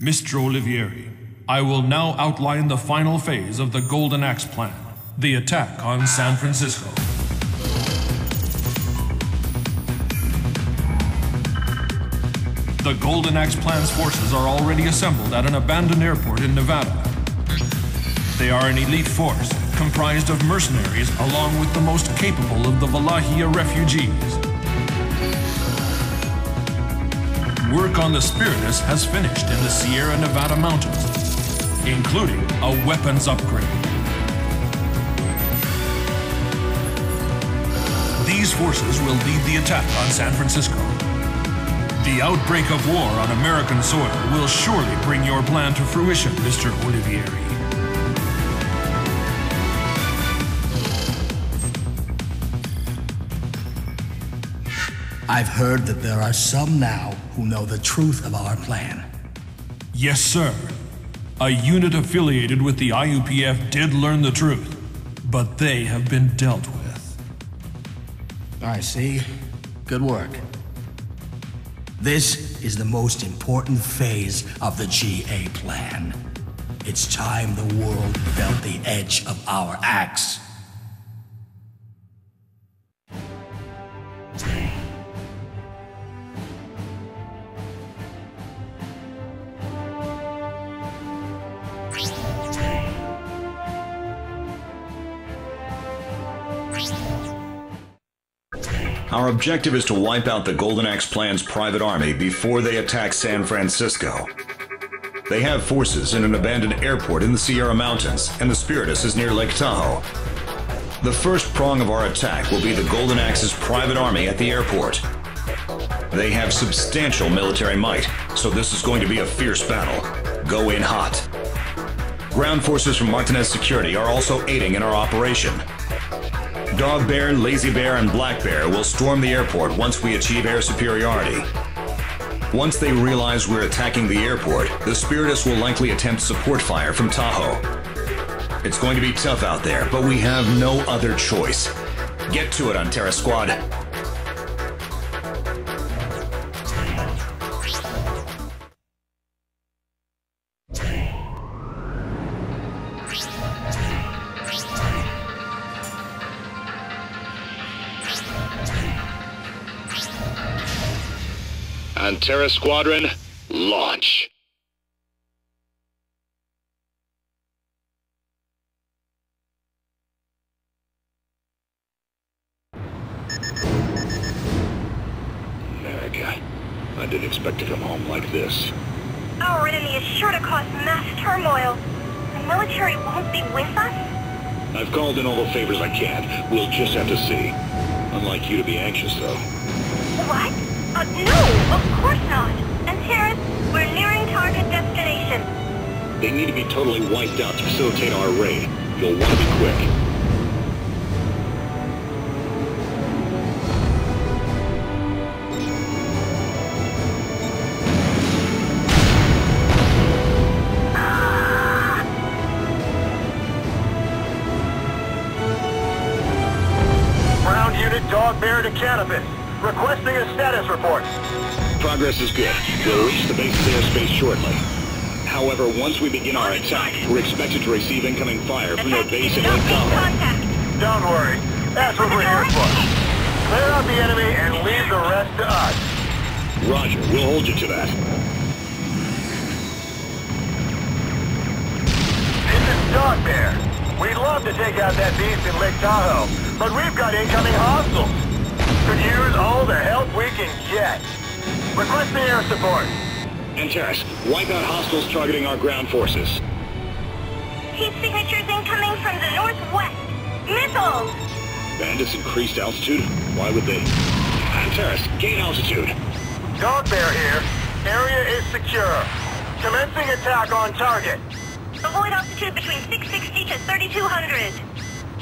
Mr. Olivieri, I will now outline the final phase of the Golden Axe plan the attack on San Francisco. The Golden Axe plan's forces are already assembled at an abandoned airport in Nevada. They are an elite force comprised of mercenaries along with the most capable of the Valahia refugees. Work on the Spiritus has finished in the Sierra Nevada mountains, including a weapons upgrade. These forces will lead the attack on San Francisco. The outbreak of war on American soil will surely bring your plan to fruition, Mr. Olivieri. I've heard that there are some now who know the truth of our plan. Yes, sir. A unit affiliated with the IUPF did learn the truth, but they have been dealt with. I see. Good work. This is the most important phase of the GA plan. It's time the world felt the edge of our axe. Our objective is to wipe out the Golden Axe Plan's private army before they attack San Francisco. They have forces in an abandoned airport in the Sierra Mountains, and the Spiritus is near Lake Tahoe. The first prong of our attack will be the Golden Axe's private army at the airport. They have substantial military might, so this is going to be a fierce battle. Go in hot. Ground forces from Martinez Security are also aiding in our operation. Dog Bear, Lazy Bear, and Black Bear will storm the airport once we achieve air superiority. Once they realize we're attacking the airport, the Spiritus will likely attempt support fire from Tahoe. It's going to be tough out there, but we have no other choice. Get to it, Antares Squad. Antares Squadron, launch. America. I didn't expect to come home like this. Our enemy is sure to cause mass turmoil. The military won't be with us? I've called in all the favors I can. We'll just have to see. Unlike you to be anxious, though. What? Uh, no, of course not. Antares, we're nearing target destination. They need to be totally wiped out to facilitate our raid. You'll want to be quick. Ground unit Dog Bear to Cannabis. Requesting a status report. Progress is good. We'll reach the base's airspace shortly. However, once we begin our attack, we're expected to receive incoming fire from their base in Lake Tahoe. Don't worry. That's what we're here for. Clear out the enemy and leave the rest to us. Roger, we'll hold you to that. This is Dog Bear. We'd love to take out that beast in Lake Tahoe, but we've got incoming hostiles. Could use all the help we can get. Requesting air support. Antares, wipe out hostiles targeting our ground forces. Heat signatures incoming from the northwest. Missiles! Bandits increased altitude? Why would they? Antares, gain altitude. Dog Bear here. Area is secure. Commencing attack on target. Avoid altitude between 660 to 3200.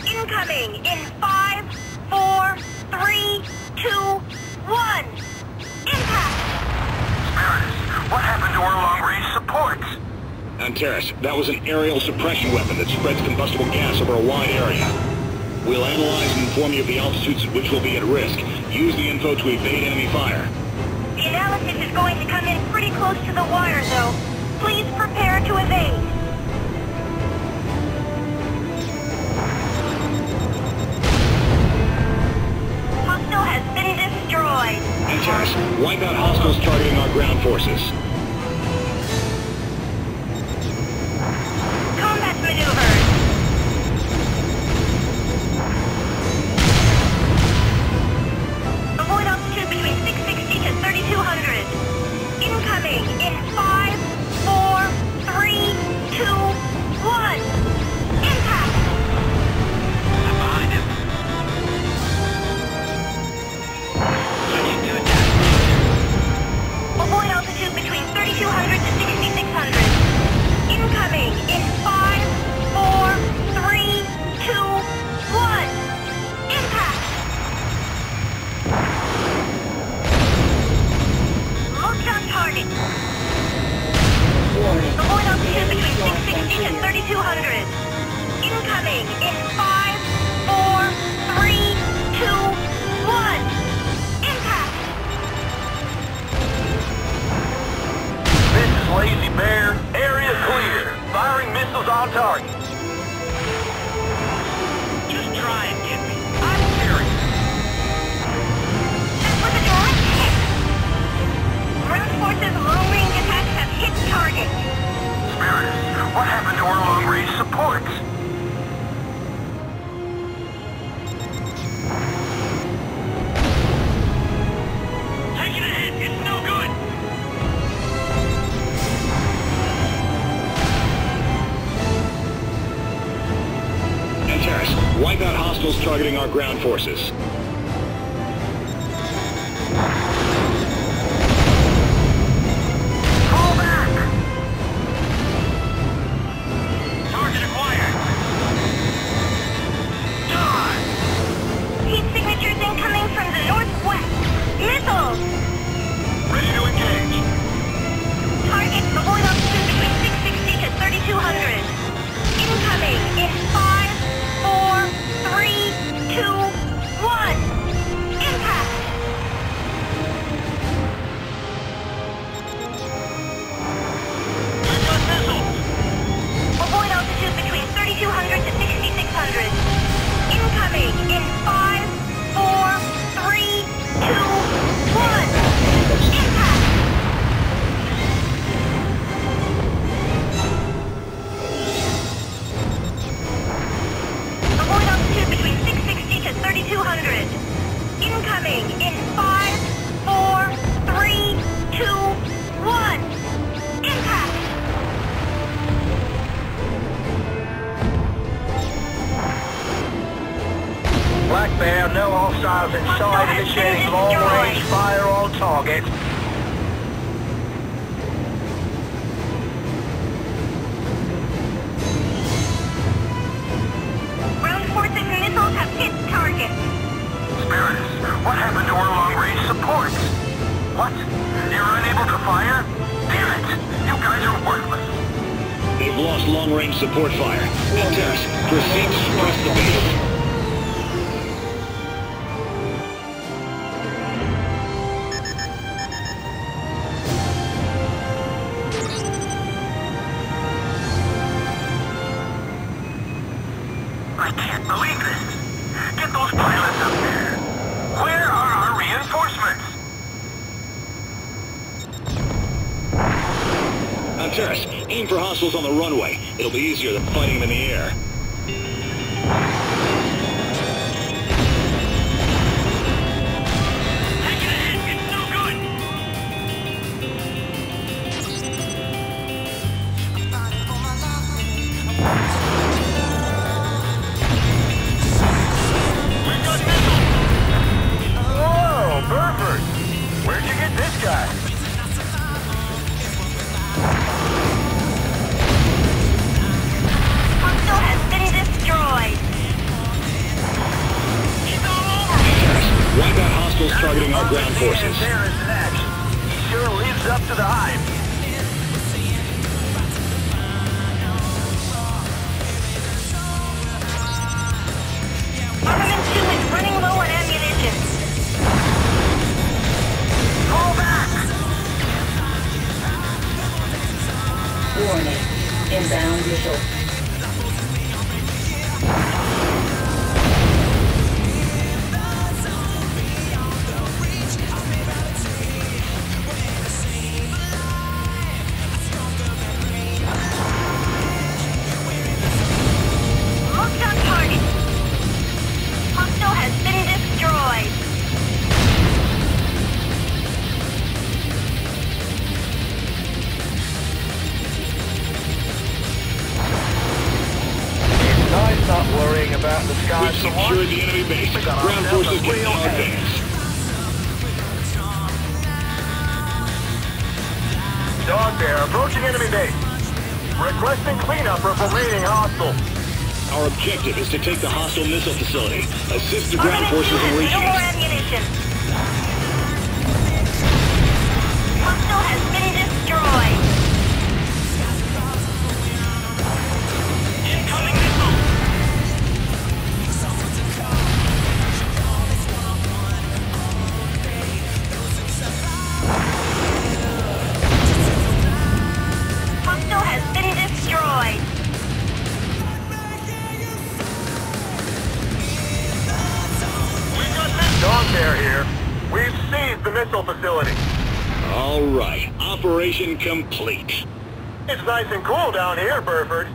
Incoming in 5, 4, Three, two, one. Impact! What happened to our long-range supports? Antares, that was an aerial suppression weapon that spreads combustible gas over a wide area. We'll analyze and inform you of the altitudes at which we'll be at risk. Use the info to evade enemy fire. The analysis is going to come in pretty close to the wire, though. Please prepare to evade. Wipe out hostiles targeting our ground forces. 200. Incoming in 5, 4, 3, 2, 1. Impact! This is Lazy Bear. Area clear. Firing missiles on target. Wipe out hostiles targeting our ground forces. South and side long-range fire on target. Ground forces missiles have hit target. Spiritus, what happened to our long-range support. What? You're unable to fire? Damn it! You guys are worthless. We've lost long-range support fire. Intact, proceed to suppress the base. Terrace, aim for hostiles on the runway. It'll be easier than fighting them in the air. ground forces. Approaching enemy base. Requesting cleanup of remaining hostiles. Our objective is to take the hostile missile facility. Assist the ground forces in reaching no more ammunition. Right. Operation complete. It's nice and cool down here, Burford.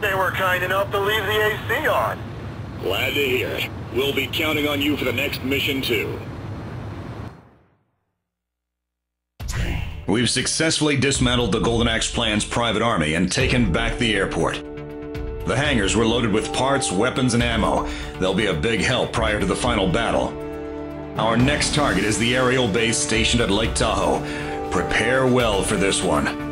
They were kind enough to leave the AC on. Glad to hear it. We'll be counting on you for the next mission, too. We've successfully dismantled the Golden Axe Plan's private army and taken back the airport. The hangars were loaded with parts, weapons, and ammo. They'll be a big help prior to the final battle. Our next target is the aerial base stationed at Lake Tahoe. Prepare well for this one.